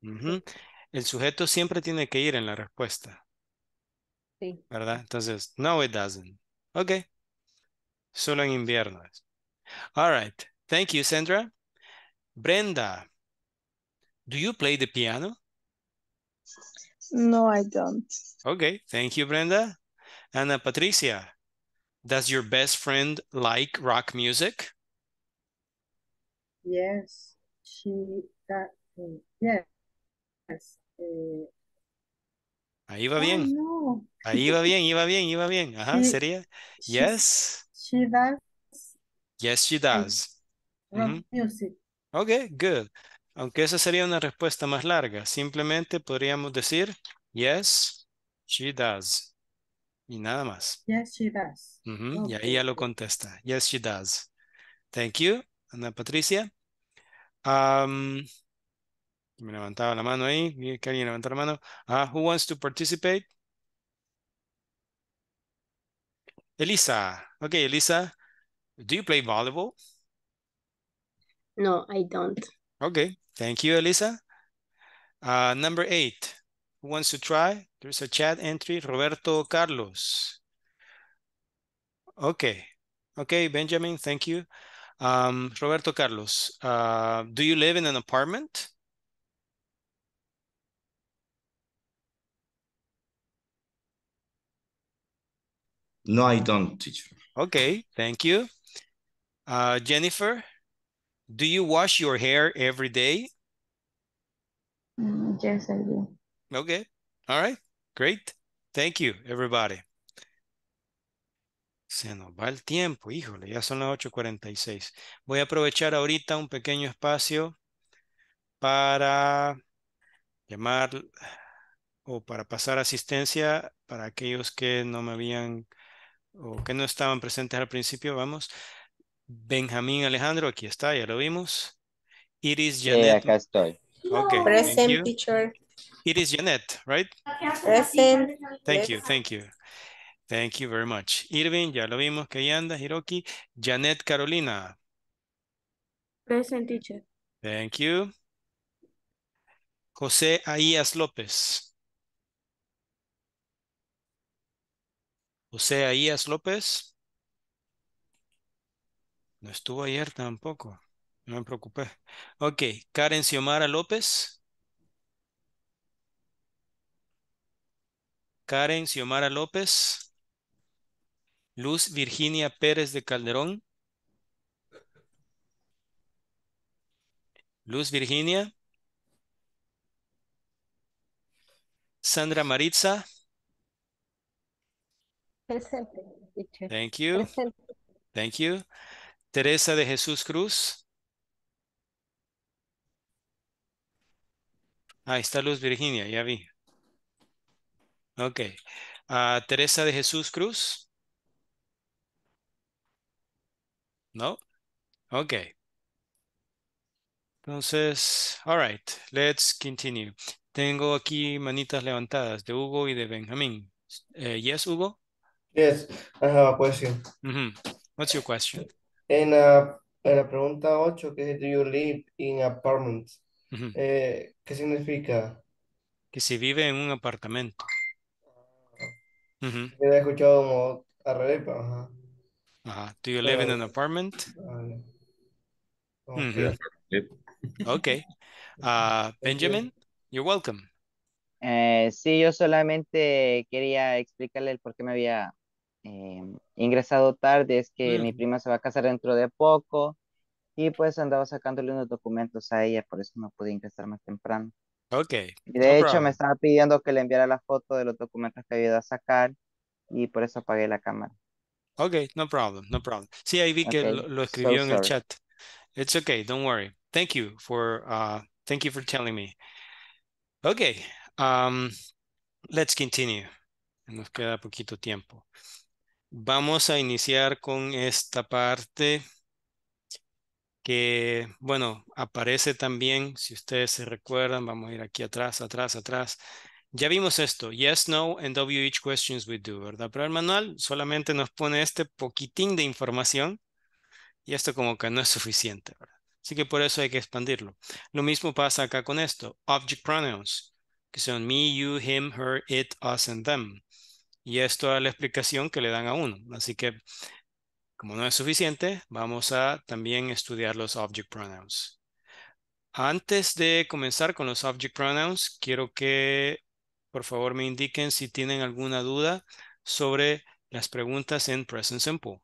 doesn't.
El sujeto siempre tiene que ir en la respuesta,
Sí.
¿verdad? Entonces, no, it doesn't. Ok. Solo en invierno. es. All right. Thank you, Sandra. Brenda, do you play the piano?
No, I don't.
Okay, thank you, Brenda. Ana Patricia, does your best friend like rock music?
Yes, she that uh, yes. Uh,
Ahí va
oh,
bien.
no.
Ahí va bien, iba bien, iba bien. Ajá,
She-
sería
she-
yes.
She does
Yes, she does.
rock
Ujú.
music.
Okay, good. Aunque esa sería una respuesta más larga, simplemente podríamos decir yes, she does. Y nada más.
Yes, she does.
Y ahí ya lo contesta. Yes, she does. Thank you, Ana Patricia. Um, me levantaba la mano ahí. Vi que alguien levantó la mano. Ah, who wants to participate? Elisa. Okay, Elisa. Do you play volleyball?
No, I don't.
Okay, thank you, Elisa. Uh, number eight. Who wants to try? There's a chat entry. Roberto Carlos. Okay. Okay, Benjamin, thank you. Um, Roberto Carlos, uh, do you live in an apartment?
No, I don't, teacher.
Okay, thank you. Uh, Jennifer, do you wash your hair every day?
Mm, yes, I do.
Okay, all right, great. Thank you, everybody. Se nos va el tiempo, híjole, ya son las 8.46. Voy a aprovechar ahorita un pequeño espacio para llamar o para pasar asistencia para aquellos que no me habían o que no estaban presentes al principio. Vamos. Benjamín Alejandro, aquí está, ya lo vimos. Iris
Eh,
Janet.
acá estoy.
Okay,
Present teacher.
Iris Janet, right?
Present.
Thank you, thank you. Thank you very much. Irving, ya lo vimos que ahí anda, Hiroki. Janet Carolina,
Present teacher.
thank you. José Ahías López. José Ahías López. No estuvo ayer tampoco. No me preocupé. Ok, Karen Xiomara López. Karen Xiomara López. Luz Virginia Pérez de Calderón. Luz Virginia. Sandra Maritza.
Presente.
Thank you.
Presente.
Thank you. Teresa de Jesús Cruz. Ahí está Luz Virginia, ya vi. Ok. Ah, Teresa de Jesús Cruz. No. Ok. Entonces, all right, let's continue. Tengo aquí manitas levantadas de Hugo y de Benjamín. Eh, yes, Hugo?
Yes, I have a question.
What's your question?
En la, en la pregunta 8, que es Do you live in apartment?
Ujú.
Eh, ¿qué significa?
Que si vive en un apartamento. Ujú.
Yo he escuchado como al revés, pero ajá.
Ajá. Do you live in an apartment?
Vale. Ok.
Ujú. Okay. Ah, Benjamin, you're welcome.
Eh, sí, yo solamente quería explicarle el por qué me había eh, ingresado tarde. Es que mi prima se va a casar dentro de poco y pues andaba sacándole unos documentos a ella, por eso no pude ingresar más temprano. Y
no
de hecho
problem.
me estaba pidiendo que le enviara la foto de los documentos que había ido a sacar y por eso apagué la cámara.
Okay, no problem, no problem. Sí, ahí vi que lo, lo
so
escribió en el chat. It's okay, don't worry. Thank you for uh thank you for telling me. Okay, um let's continue. Nos queda poquito tiempo. Vamos a iniciar con esta parte que, bueno, aparece también, si ustedes se recuerdan, vamos a ir aquí atrás, atrás, atrás. Ya vimos esto, yes, no, and WH questions we do, ¿verdad? Pero el manual solamente nos pone este poquitín de información y esto como que no es suficiente, ¿verdad? Así que por eso hay que expandirlo. Lo mismo pasa acá con esto, object pronouns, que son me, you, him, her, it, us, and them. Y esto es la explicación que le dan a uno. Así que, como no es suficiente, vamos a también estudiar los object pronouns. Antes de comenzar con los object pronouns, quiero que por favor me indiquen si tienen alguna duda sobre las preguntas en present simple.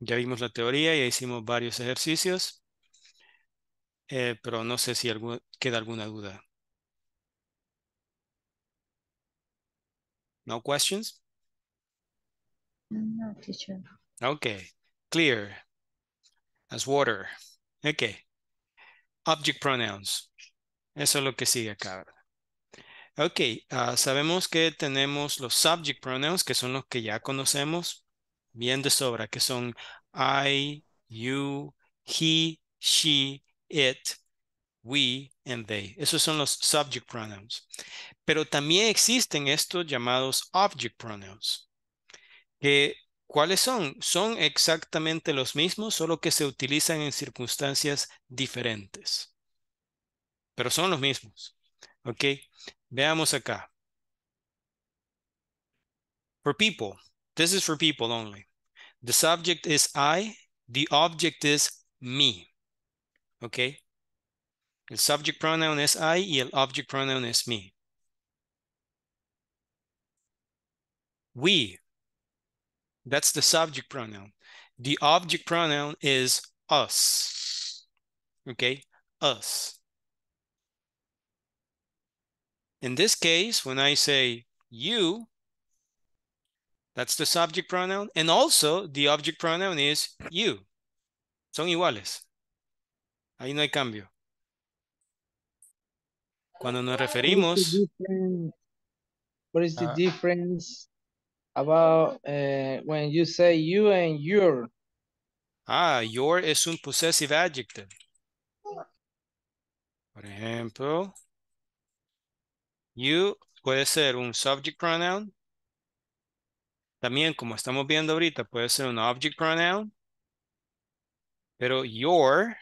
Ya vimos la teoría, ya hicimos varios ejercicios, eh, pero no sé si queda alguna duda. No questions?
No, teacher.
Okay, clear as water. Okay. Object pronouns. Eso es lo que sigue acá. Ok, ah, sabemos que tenemos los subject pronouns, que son los que ya conocemos bien de sobra, que son I, you, he, she, it, we, and they. Esos son los subject pronouns. Pero también existen estos llamados object pronouns. Que, ¿Cuáles son? Son exactamente los mismos, solo que se utilizan en circunstancias diferentes. Pero son los mismos. ¿Ok? Veamos acá. For people, this is for people only. The subject is I, the object is me. ¿Ok? El subject pronoun es I y el object pronoun es me. We, that's the subject pronoun. The object pronoun is us. Okay, us. In this case, when I say you, that's the subject pronoun. And also the object pronoun is you. Son iguales. Ahí no hay cambio. Cuando nos referimos...
What is the
Ah.
difference about uh, when you say you and your?
Ah, your es un possessive adjective. Por ejemplo, you puede ser un subject pronoun. También, como estamos viendo ahorita, puede ser un object pronoun. Pero your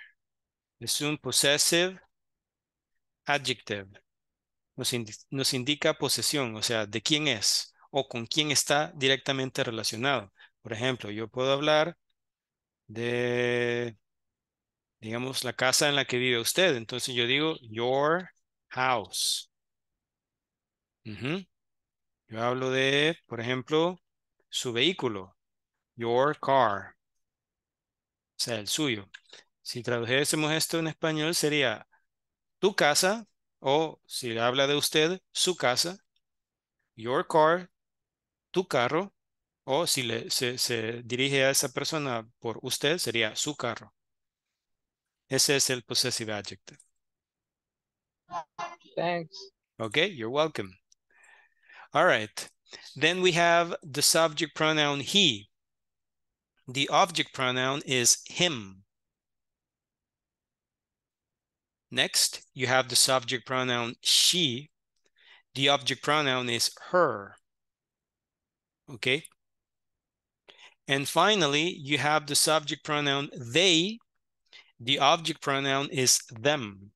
es un possessive adjective. Nos, indi- nos indica posesión, o sea, de quién es o con quién está directamente relacionado. Por ejemplo, yo puedo hablar de, digamos, la casa en la que vive usted. Entonces yo digo, your house. Yo hablo de, por ejemplo, su vehículo, your car. O sea, el suyo. Si tradujésemos esto en español sería tu casa o si habla de usted, su casa, your car, tu carro o si le, se, se dirige a esa persona por usted sería su carro. Ese es el possessive adjective.
Thanks.
Okay, you're welcome. All right. Then we have the subject pronoun he. The object pronoun is him. Next, you have the subject pronoun she. The object pronoun is her. Okay. And finally, you have the subject pronoun they. The object pronoun is them.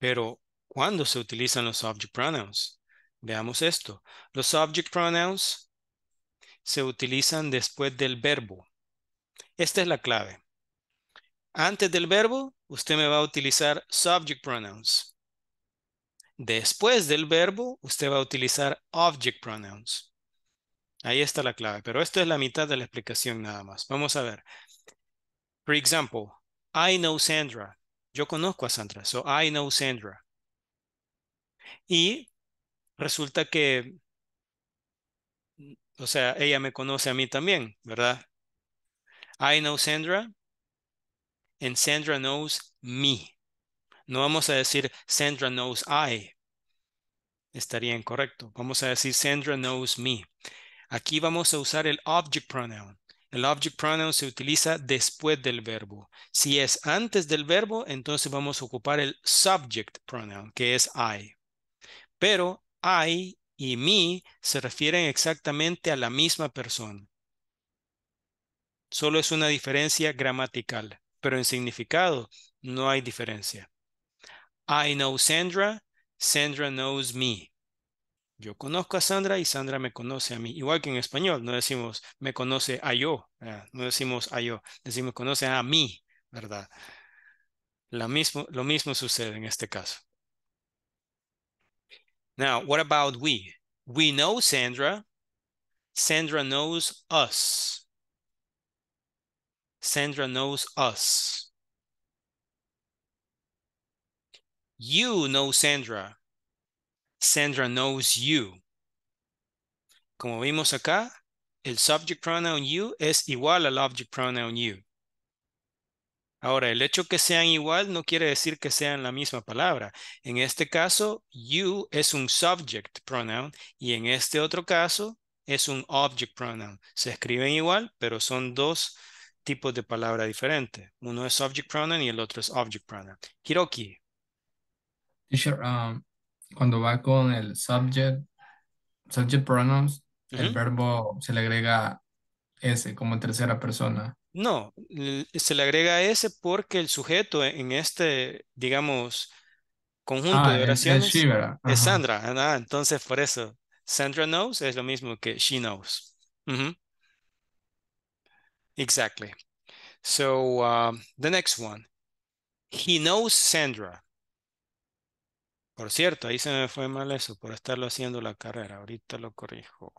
Pero, ¿cuándo se utilizan los subject pronouns? Veamos esto. Los subject pronouns se utilizan después del verbo. Esta es la clave. Antes del verbo, usted me va a utilizar subject pronouns. Después del verbo, usted va a utilizar object pronouns. Ahí está la clave, pero esto es la mitad de la explicación nada más. Vamos a ver. For example, I know Sandra. Yo conozco a Sandra, so I know Sandra. Y resulta que, o sea, ella me conoce a mí también, ¿verdad? I know Sandra and Sandra knows me. No vamos a decir Sandra knows I. Estaría incorrecto. Vamos a decir Sandra knows me. Aquí vamos a usar el object pronoun. El object pronoun se utiliza después del verbo. Si es antes del verbo, entonces vamos a ocupar el subject pronoun, que es I. Pero I y me se refieren exactamente a la misma persona. Solo es una diferencia gramatical, pero en significado no hay diferencia. I know Sandra, Sandra knows me. Yo conozco a Sandra y Sandra me conoce a mí. Igual que en español, no decimos me conoce a yo, no decimos a yo, decimos conoce a mí, ¿verdad? Lo mismo, lo mismo sucede en este caso. Now, what about we? We know Sandra. Sandra knows us. Sandra knows us. You know Sandra. Sandra knows you. Como vimos acá, el subject pronoun you es igual al object pronoun you. Ahora, el hecho que sean igual no quiere decir que sean la misma palabra. En este caso, you es un subject pronoun y en este otro caso es un object pronoun. Se escriben igual, pero son dos tipos de palabra diferentes. Uno es subject pronoun y el otro es object pronoun. Hiroki.
Teacher, um, cuando va con el subject, subject pronouns, el verbo se le agrega S como tercera persona.
No, se le agrega ese porque el sujeto en este, digamos, conjunto
Ah,
de
es
oraciones es. Sandra. ah, entonces, por eso, Sandra knows es lo mismo que she knows. Exactly. So, um, the next one. He knows Sandra. Por cierto, ahí se me fue mal eso por estarlo haciendo la carrera. Ahorita lo corrijo.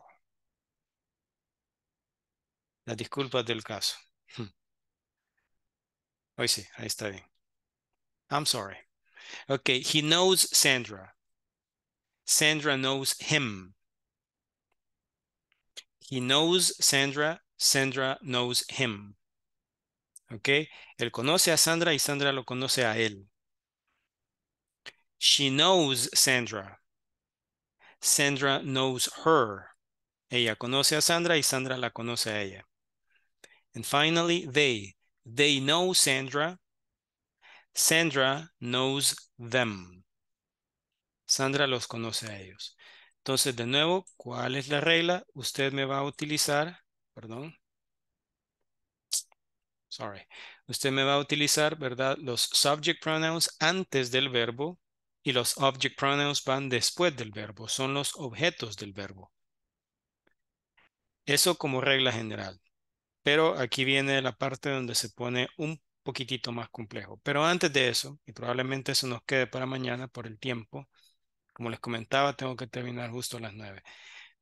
Las disculpas del caso. Hmm. Hoy sí, ahí está bien. I'm sorry. Okay, he knows Sandra. Sandra knows him. He knows Sandra. Sandra knows him. Okay, él conoce a Sandra y Sandra lo conoce a él. She knows Sandra. Sandra knows her. Ella conoce a Sandra y Sandra la conoce a ella. And finally, they. They know Sandra. Sandra knows them. Sandra los conoce a ellos. Entonces, de nuevo, ¿cuál es la regla? Usted me va a utilizar, perdón. Sorry. Usted me va a utilizar, ¿verdad? Los subject pronouns antes del verbo y los object pronouns van después del verbo. Son los objetos del verbo. Eso como regla general. Pero aquí viene la parte donde se pone un poquitito más complejo. Pero antes de eso, y probablemente eso nos quede para mañana por el tiempo, como les comentaba, tengo que terminar justo a las nueve.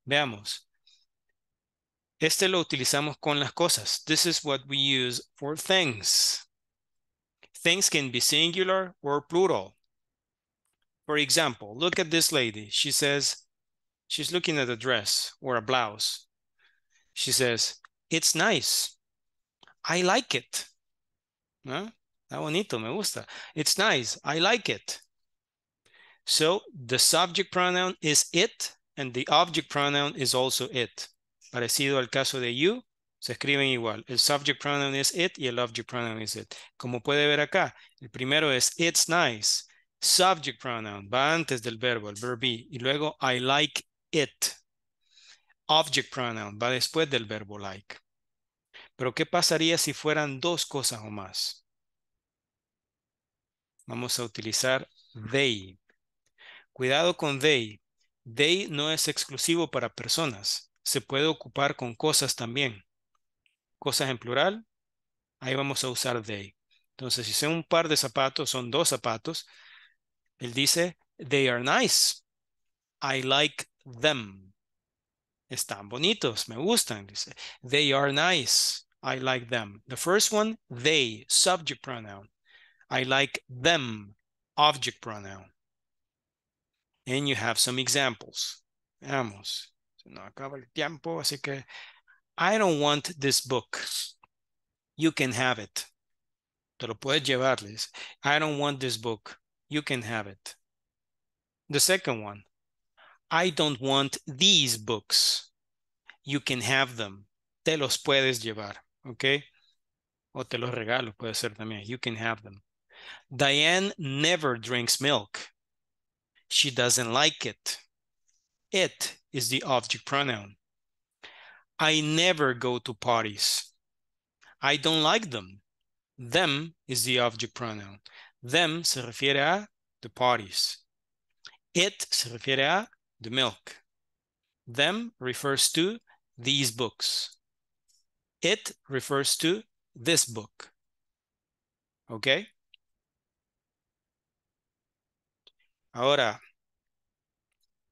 Veamos. Este lo utilizamos con las cosas. This is what we use for things. Things can be singular or plural. For example, look at this lady. She says, she's looking at a dress or a blouse. She says, it's nice. I like it. ¿No? Está bonito, me gusta. It's nice. I like it. So the subject pronoun is it and the object pronoun is also it. Parecido al caso de you, se escriben igual. El subject pronoun es it y el object pronoun is it. Como puede ver acá, el primero es it's nice. Subject pronoun va antes del verbo, el verb be, y luego I like it. Object pronoun va después del verbo like. Pero ¿qué pasaría si fueran dos cosas o más? Vamos a utilizar they. Cuidado con they. They no es exclusivo para personas. Se puede ocupar con cosas también. Cosas en plural, ahí vamos a usar they. Entonces, si son un par de zapatos, son dos zapatos, él dice, they are nice. I like them. Están bonitos, me gustan. Dice, they are nice. I like them. The first one, they, subject pronoun. I like them, object pronoun. And you have some examples. Veamos. Nos acaba el tiempo, así que I don't want this book. You can have it. Te lo puedes llevarles. I don't want this book. You can have it. The second one. I don't want these books. You can have them. Te los puedes llevar. ¿ok? O te los regalo, puede ser también. You can have them. Diane never drinks milk. She doesn't like it. It is the object pronoun. I never go to parties. I don't like them. Them is the object pronoun. Them se refiere a the parties. It se refiere a the milk. Them refers to these books. It refers to this book. Okay? Ahora,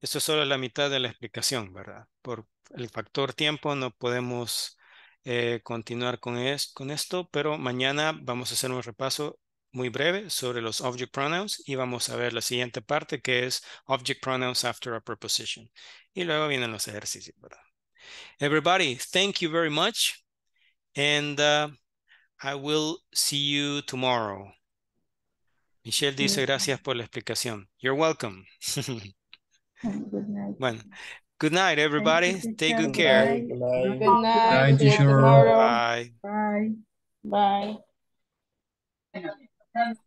esto es solo la mitad de la explicación, ¿verdad? Por el factor tiempo no podemos eh, continuar con, es- con esto, pero mañana vamos a hacer un repaso muy breve sobre los object pronouns y vamos a ver la siguiente parte que es object pronouns after a preposition. Y luego vienen los ejercicios, ¿verdad? Everybody, thank you very much. And uh, I will see you tomorrow. Michelle dice gracias por la explicación. You're welcome.
Good night.
Bueno, good night, everybody.
teacher.
Take good
Good
care.
night.
Good night.
Good night.
Bye, teacher.
tomorrow.
Bye.
Bye.
Bye.